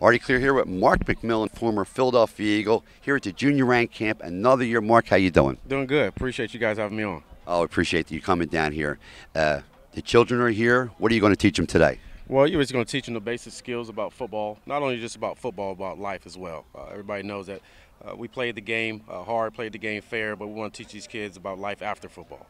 Artie Clear here with Mark McMillian, former Philadelphia Eagle, here at the junior rank camp. Another year, Mark. How you doing? Doing good. Appreciate you guys having me on. Oh, appreciate you coming down here. Uh, the children are here. What are you going to teach them today? Well, you're just going to teach them the basic skills about football. Not only just about football, about life as well. Uh, everybody knows that uh, we played the game uh, hard, played the game fair, but we want to teach these kids about life after football.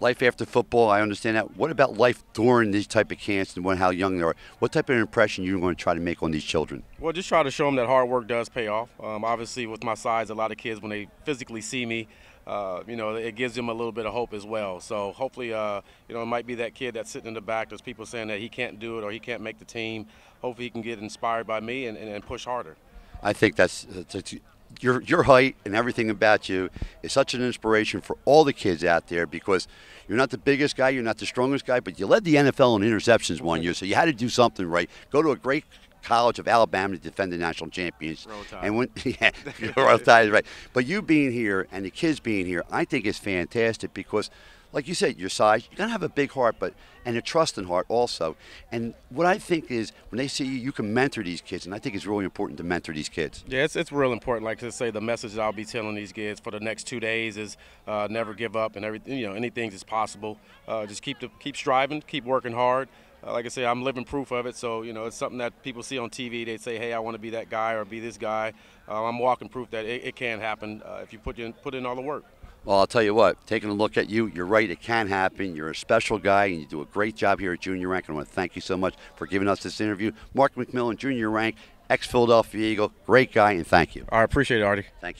Life after football, I understand that. What about life during these type of camps and when, how young they are? What type of impression you're going to try to make on these children? Well, just try to show them that hard work does pay off. Um, obviously, with my size, a lot of kids when they physically see me, uh, you know, it gives them a little bit of hope as well. So hopefully, uh, you know, it might be that kid that's sitting in the back. There's people saying that he can't do it or he can't make the team. Hopefully, he can get inspired by me and, and, and push harder. I think that's, that's your your height and everything about you is such an inspiration for all the kids out there because you're not the biggest guy, you're not the strongest guy, but you led the NFL in interceptions one year, so you had to do something right. Go to a great College of Alabama to defend the national champions. And when yeah, Roll Tide, right. But you being here and the kids being here, I think is fantastic because like you said, your size, you gotta have a big heart, but and a trusting heart also. And what I think is when they see you, you can mentor these kids, and I think it's really important to mentor these kids. Yeah, it's, it's real important. Like I say, the message that I'll be telling these kids for the next two days is uh, never give up, and everything. You know, anything is possible. Uh, just keep the, keep striving, keep working hard. Uh, like I say, I'm living proof of it. So you know, it's something that people see on TV. They say, "Hey, I want to be that guy or be this guy." Uh, I'm walking proof that it, it can happen uh, if you put in put in all the work. Well, I'll tell you what, taking a look at you, you're right, it can happen. You're a special guy, and you do a great job here at Junior Rank. And I want to thank you so much for giving us this interview. Mark McMillian, Junior Rank, ex Philadelphia Eagle, great guy, and thank you. I appreciate it, Artie. Thank you.